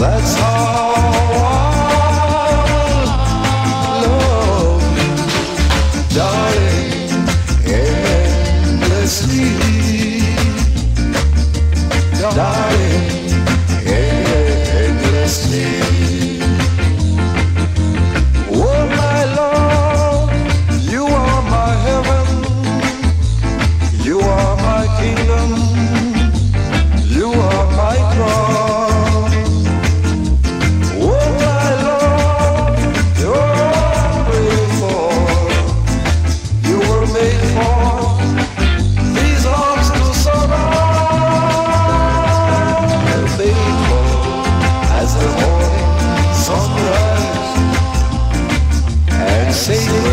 gonna make it, darling. Endlessly.